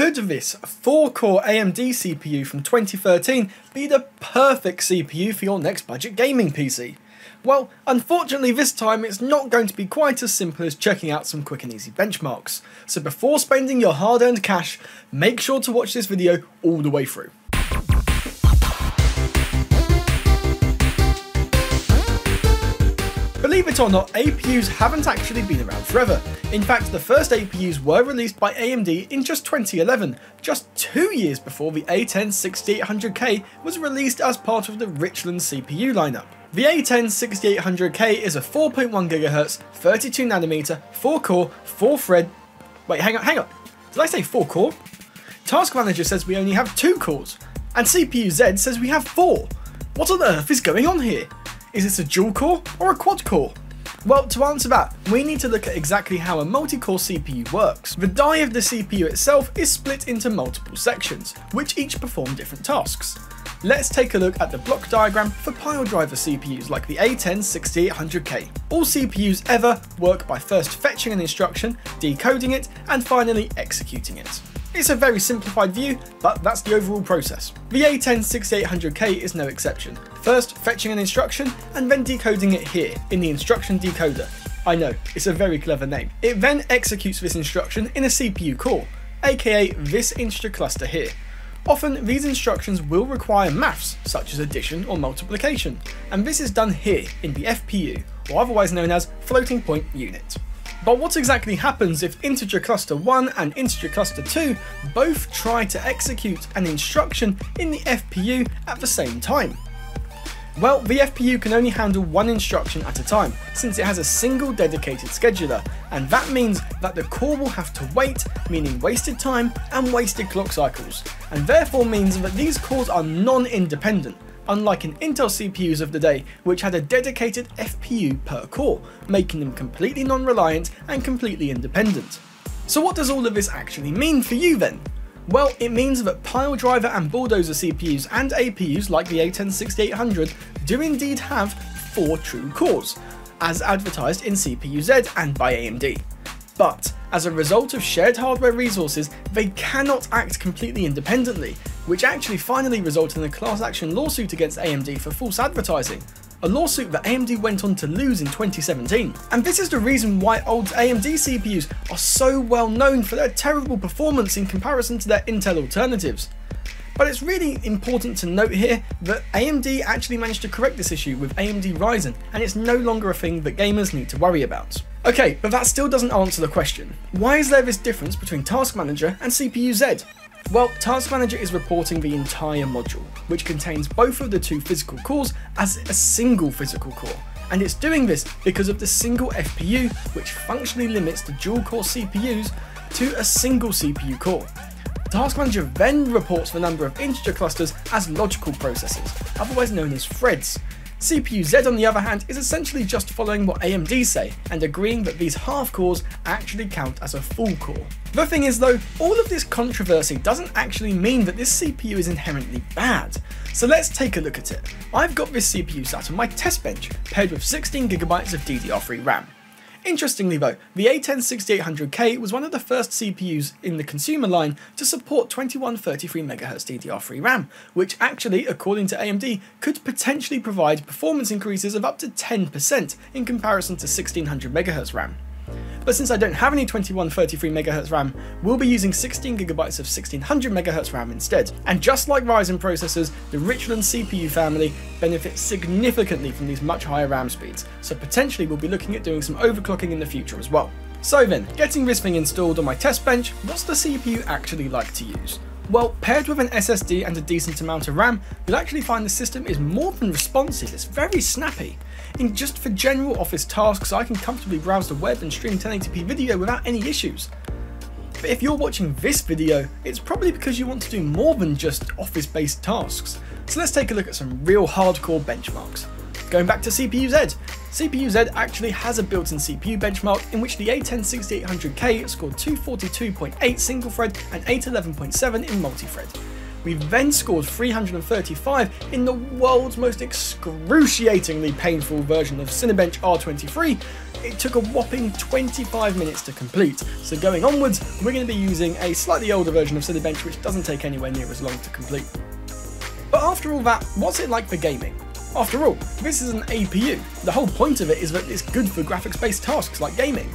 could this 4-core AMD CPU from 2013 be the perfect CPU for your next budget gaming PC? Well, unfortunately this time it's not going to be quite as simple as checking out some quick and easy benchmarks. So before spending your hard-earned cash, make sure to watch this video all the way through. Believe it or not, APUs haven't actually been around forever. In fact, the first APUs were released by AMD in just 2011, just two years before the A10-6800K was released as part of the Richland CPU lineup. The A10-6800K is a 4.1GHz, 32nm, 4-core, 4-thread... Wait, hang on, hang on. Did I say 4-core? Task Manager says we only have 2 cores, and CPU Z says we have 4. What on earth is going on here? Is this a dual core or a quad core? Well, to answer that, we need to look at exactly how a multi-core CPU works. The die of the CPU itself is split into multiple sections, which each perform different tasks. Let's take a look at the block diagram for Piledriver CPUs like the A10-6800K. All CPUs ever work by first fetching an instruction, decoding it, and finally executing it. It's a very simplified view, but that's the overall process. The A10-6800K is no exception. First fetching an instruction, and then decoding it here, in the instruction decoder. I know, it's a very clever name. It then executes this instruction in a CPU core, aka this integer cluster here. Often these instructions will require maths, such as addition or multiplication, and this is done here in the FPU, or otherwise known as floating point unit. But what exactly happens if integer cluster 1 and integer cluster 2 both try to execute an instruction in the FPU at the same time? Well, the FPU can only handle one instruction at a time, since it has a single dedicated scheduler, and that means that the core will have to wait, meaning wasted time and wasted clock cycles, and therefore means that these cores are non-independent, unlike in Intel CPUs of the day, which had a dedicated FPU per core, making them completely non-reliant and completely independent. So what does all of this actually mean for you then? Well, it means that Piledriver and Bulldozer CPUs and APUs like the A10-6800 do indeed have four true cores, as advertised in CPU-Z and by AMD. But, as a result of shared hardware resources, they cannot act completely independently, which actually finally resulted in a class action lawsuit against AMD for false advertising, a lawsuit that AMD went on to lose in 2017. And this is the reason why old AMD CPUs are so well known for their terrible performance in comparison to their Intel alternatives. But it's really important to note here that AMD actually managed to correct this issue with AMD Ryzen, and it's no longer a thing that gamers need to worry about. Okay, but that still doesn't answer the question. Why is there this difference between Task Manager and CPU-Z? Well, Task Manager is reporting the entire module, which contains both of the two physical cores as a single physical core. And it's doing this because of the single FPU, which functionally limits the dual core CPUs to a single CPU core. Task Manager then reports the number of integer clusters as logical processors, otherwise known as threads, CPU-Z on the other hand is essentially just following what AMD say and agreeing that these half cores actually count as a full core. The thing is though, all of this controversy doesn't actually mean that this CPU is inherently bad. So let's take a look at it. I've got this CPU sat on my test bench, paired with 16GB of DDR3 RAM. Interestingly though, the A10-6800K was one of the first CPUs in the consumer line to support 2133MHz DDR3 RAM, which actually, according to AMD, could potentially provide performance increases of up to 10% in comparison to 1600MHz RAM but since I don't have any 2133MHz RAM, we'll be using 16GB of 1600MHz RAM instead. And just like Ryzen processors, the Richland CPU family benefits significantly from these much higher RAM speeds, so potentially we'll be looking at doing some overclocking in the future as well. So then, getting this thing installed on my test bench, what's the CPU actually like to use? Well, paired with an SSD and a decent amount of RAM, you'll actually find the system is more than responsive, it's very snappy. In just for general office tasks, I can comfortably browse the web and stream 1080p video without any issues. But if you're watching this video, it's probably because you want to do more than just office-based tasks. So let's take a look at some real hardcore benchmarks. Going back to CPU-Z, CPU-Z actually has a built-in CPU benchmark in which the A10-6800K scored 242.8 single thread and 811.7 in multi-thread. we then scored 335 in the world's most excruciatingly painful version of Cinebench R23, it took a whopping 25 minutes to complete. So going onwards, we're going to be using a slightly older version of Cinebench which doesn't take anywhere near as long to complete. But after all that, what's it like for gaming? After all, this is an APU. The whole point of it is that it's good for graphics-based tasks like gaming.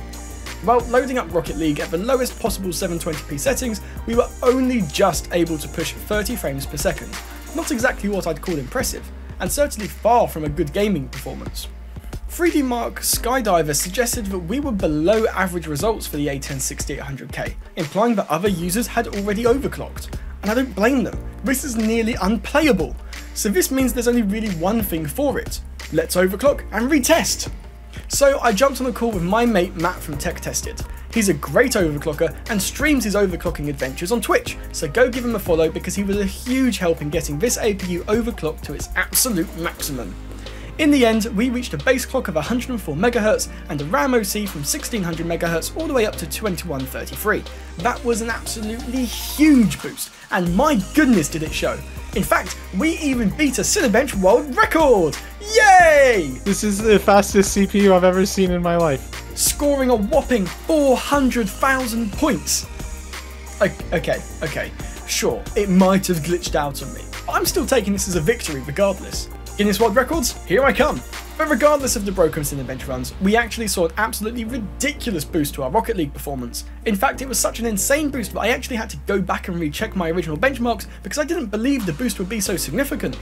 While loading up Rocket League at the lowest possible 720p settings, we were only just able to push 30 frames per second. Not exactly what I'd call impressive, and certainly far from a good gaming performance. 3D Mark Skydiver suggested that we were below average results for the A10 6800K, implying that other users had already overclocked. And I don't blame them, this is nearly unplayable. So this means there's only really one thing for it. Let's overclock and retest. So I jumped on a call with my mate Matt from Tech Tested. He's a great overclocker and streams his overclocking adventures on Twitch, so go give him a follow because he was a huge help in getting this APU overclocked to its absolute maximum. In the end, we reached a base clock of 104 MHz and a RAM OC from 1600 MHz all the way up to 2133. That was an absolutely huge boost, and my goodness did it show. In fact, we even beat a Cinebench world record! Yay! This is the fastest CPU I've ever seen in my life. Scoring a whopping 400,000 points. Okay, okay, sure, it might have glitched out on me, but I'm still taking this as a victory regardless. Guinness World Records, here I come! But regardless of the broken Cinebench runs, we actually saw an absolutely ridiculous boost to our Rocket League performance. In fact, it was such an insane boost that I actually had to go back and recheck my original benchmarks because I didn't believe the boost would be so significant.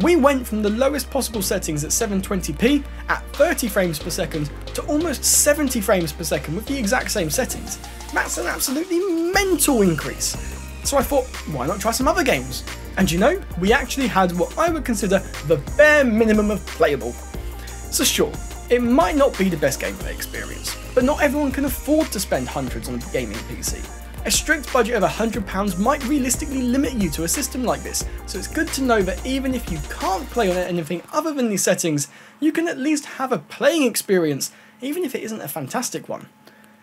We went from the lowest possible settings at 720p at 30 frames per second to almost 70 frames per second with the exact same settings. That's an absolutely mental increase. So I thought, why not try some other games? And you know, we actually had what I would consider the bare minimum of playable. So sure, it might not be the best gameplay experience, but not everyone can afford to spend hundreds on a gaming PC. A strict budget of £100 might realistically limit you to a system like this, so it's good to know that even if you can't play on anything other than these settings, you can at least have a playing experience, even if it isn't a fantastic one.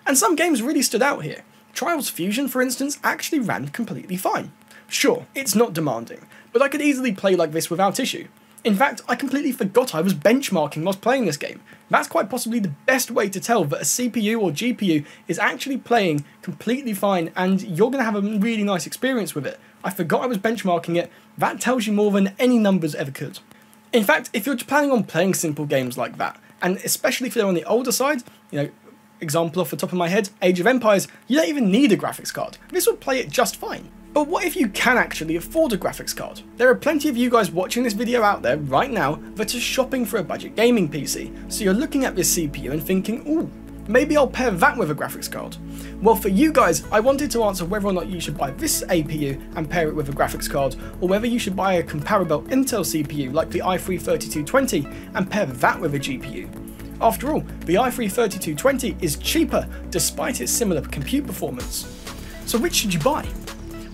And some games really stood out here. Trials Fusion, for instance, actually ran completely fine. Sure, it's not demanding, but I could easily play like this without issue. In fact, I completely forgot I was benchmarking whilst playing this game. That's quite possibly the best way to tell that a CPU or GPU is actually playing completely fine and you're going to have a really nice experience with it. I forgot I was benchmarking it, that tells you more than any numbers ever could. In fact, if you're planning on playing simple games like that, and especially if they're on the older side, you know, example off the top of my head, Age of Empires, you don't even need a graphics card. This will play it just fine. But what if you can actually afford a graphics card? There are plenty of you guys watching this video out there right now that are shopping for a budget gaming PC, so you're looking at this CPU and thinking, ooh, maybe I'll pair that with a graphics card. Well for you guys, I wanted to answer whether or not you should buy this APU and pair it with a graphics card, or whether you should buy a comparable Intel CPU like the i3-3220 and pair that with a GPU. After all, the i3-3220 is cheaper despite its similar compute performance. So which should you buy?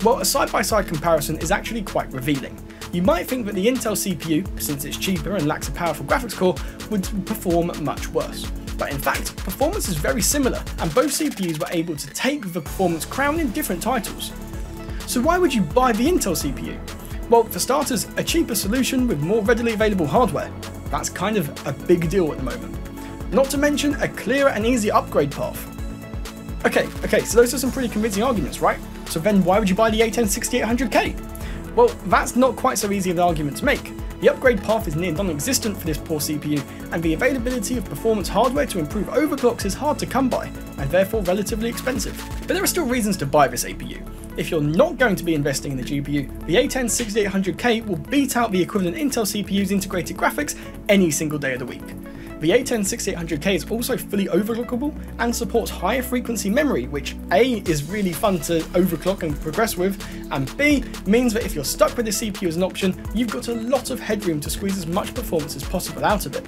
Well, a side-by-side -side comparison is actually quite revealing. You might think that the Intel CPU, since it's cheaper and lacks a powerful graphics core, would perform much worse. But in fact, performance is very similar, and both CPUs were able to take the performance crown in different titles. So why would you buy the Intel CPU? Well, for starters, a cheaper solution with more readily available hardware. That's kind of a big deal at the moment. Not to mention a clearer and easier upgrade path. Okay, okay, so those are some pretty convincing arguments, right? So then why would you buy the A10 6800K? Well, that's not quite so easy of an argument to make. The upgrade path is near non-existent for this poor CPU, and the availability of performance hardware to improve overclocks is hard to come by, and therefore relatively expensive. But there are still reasons to buy this APU. If you're not going to be investing in the GPU, the A10 6800K will beat out the equivalent Intel CPU's integrated graphics any single day of the week. The A10 6800K is also fully overclockable and supports higher frequency memory, which A is really fun to overclock and progress with, and B means that if you're stuck with the CPU as an option, you've got a lot of headroom to squeeze as much performance as possible out of it.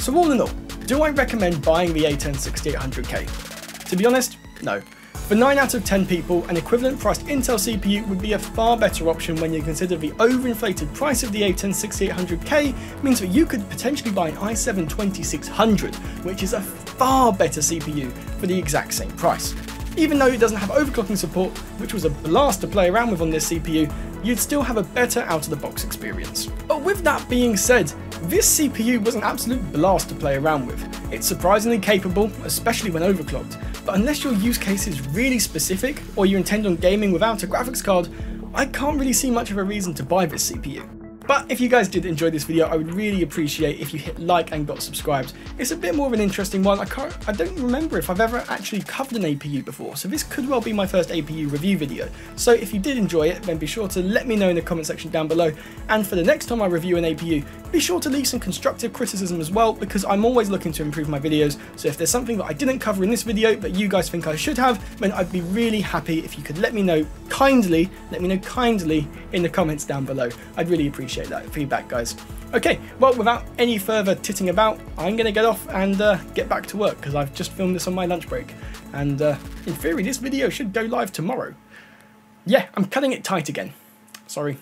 So all in all, do I recommend buying the A10 6800K? To be honest, no. For 9 out of 10 people, an equivalent priced Intel CPU would be a far better option when you consider the overinflated price of the A10 6800K means that you could potentially buy an i7 2600, which is a far better CPU for the exact same price. Even though it doesn't have overclocking support, which was a blast to play around with on this CPU, you'd still have a better out-of-the-box experience. But with that being said, this CPU was an absolute blast to play around with. It's surprisingly capable, especially when overclocked, but unless your use case is really specific, or you intend on gaming without a graphics card, I can't really see much of a reason to buy this CPU. But if you guys did enjoy this video, I would really appreciate if you hit like and got subscribed. It's a bit more of an interesting one. I can't, I don't remember if I've ever actually covered an APU before, so this could well be my first APU review video. So if you did enjoy it, then be sure to let me know in the comment section down below. And for the next time I review an APU, be sure to leave some constructive criticism as well, because I'm always looking to improve my videos. So if there's something that I didn't cover in this video, that you guys think I should have, then I'd be really happy if you could let me know kindly, let me know kindly in the comments down below. I'd really appreciate that feedback, guys. Okay, well, without any further titting about, I'm going to get off and uh, get back to work because I've just filmed this on my lunch break. And uh, in theory, this video should go live tomorrow. Yeah, I'm cutting it tight again. Sorry.